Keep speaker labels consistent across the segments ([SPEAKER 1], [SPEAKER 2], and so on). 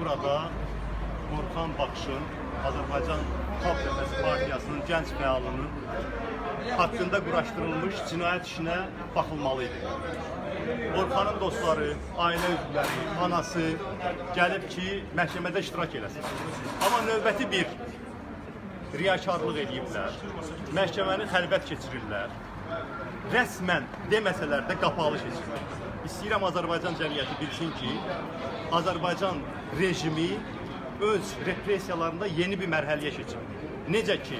[SPEAKER 1] burada Orxan Baxışın Azərbaycan Xalq Cəbhəsi Partiyasının gənc fəalının haqqında quraşdırılmış cinayət işinə baxılmalı idi. Orxanın dostları, ailə üzvləri, anası gəlib ki, məhkəmədə iştirak eləsin. Amma növbəti bir riyakarlıq ediblər. Məhkəməni xəlvət keçirirlər. Rəsmən deməsələr də qapalı keçirir. İstəyirəm Azərbaycan cəmiyyəti bilsin ki, Azərbaycan rejimi öz repressiyalarında yeni bir mərhələyə keçir. Necə ki,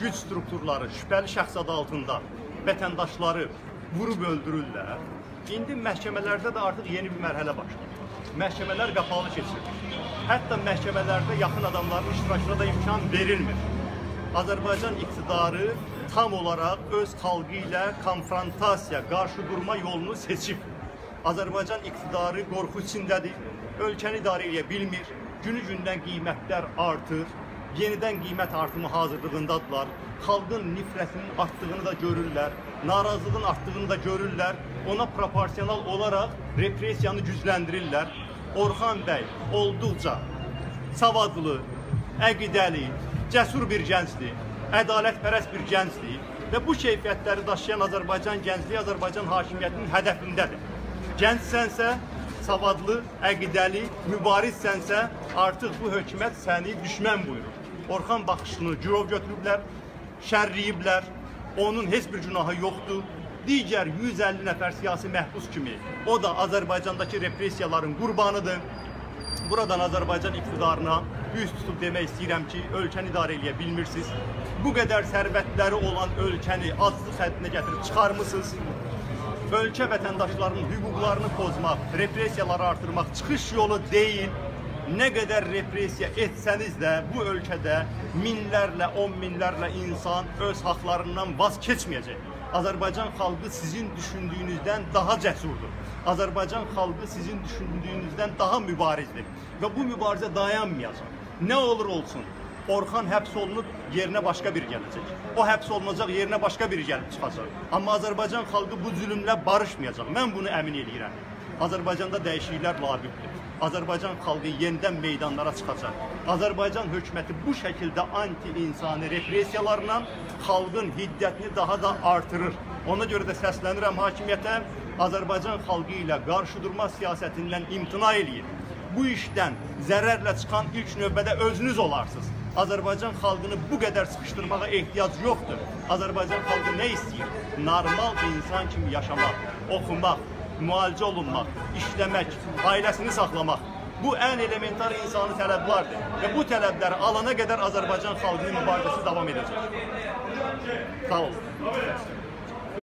[SPEAKER 1] güc strukturları şübhəli şəxs adı altında vətəndaşları vurub öldürürlər. İndi məhkəmələrdə də artıq yeni bir mərhələ başlayır. Məhkəmələr qapalı keçirilir. Hətta məhkəmələrdə yaxın adamların iştirakına da imkan verilmir. Azərbaycan iqtidarı tam olaraq öz xalqı ilə konfrontasiya, qarşı durma yolunu seçib. Azərbaycan iqtidarı qorxu içindədir, ölkəni idarə edə bilmir, günü-gündən qiymətlər artır, yenidən qiymət artımı hazırlığındadırlar. Xalqın nifrətinin artdığını da görürlər, narazılığın artdığını da görürlər. Ona proporsional olaraq repressiyanı gücləndirirlər. Orxan bəy olduqca savadlı, əqidəli, cəsur bir gəncdir, ədalətpərəst bir gəncdir və bu keyfiyyətləri daşıyan Azərbaycan gəncliyi Azərbaycan hakimiyyətinin hədəfindədir. Gəncsənsə, savadlı, əqidəli, mübarizsənsə, artıq bu hökumət səni düşmən buyurur. Orxan baxışını girov götürüblər, şərliyiblər, onun heç bir günahı yoxdur. Digər 150 nəfər siyasi məhbus kimi o da Azərbaycandakı repressiyaların qurbanıdır. Buradan Azərbaycan iqtidarına üz tutub demək istəyirəm ki, ölkəni idarə eləyə bilmirsiniz. Bu qədər sərvətləri olan ölkəni azlıq həddinə gətirib çıxarmısınız. Ölkə vətəndaşlarının hüquqlarını pozmaq, repressiyaları artırmaq çıxış yolu deyil. Nə qədər repressiya etsəniz də bu ölkədə minlərlə, on minlərlə insan öz haqlarından vaz keçməyəcək. Azərbaycan xalqı sizin düşündüyünüzdən daha cəsurdur. Azərbaycan xalqı sizin düşündüyünüzdən daha mübarizdir və bu mübarizə dayanmayacaq. Nə olur olsun, Orxan həbs olunub yerinə başqa biri gələcək. O həbs olunacaq, yerinə başqa biri gəlib çıxacaq. Amma Azərbaycan xalqı bu zülmlə barışmayacaq. Mən bunu əmin eləyirəm. Azərbaycanda dəyişikliklər labüddür. Azərbaycan xalqı yenidən meydanlara çıxacaq. Azərbaycan hökuməti bu şəkildə anti-insani repressiyalarla xalqın hiddətini daha da artırır. Ona görə də səslənirəm hakimiyyətə, Azərbaycan xalqı ilə qarşıdurma siyasətindən imtina eləyir. Bu işdən zərərlə çıxan ilk növbədə özünüz olarsınız. Azərbaycan xalqını bu qədər sıxışdırmağa ehtiyac yoxdur. Azərbaycan xalqı nə istəyir? Normal insan kimi yaşamaq, oxumaq, müalicə olunmaq, işləmək, ailəsini saxlamaq. Bu ən elementar insani tələblərdir və bu tələbləri alana qədər Azərbaycan xalqının mübarizəsi davam edəcək. Sağ olun.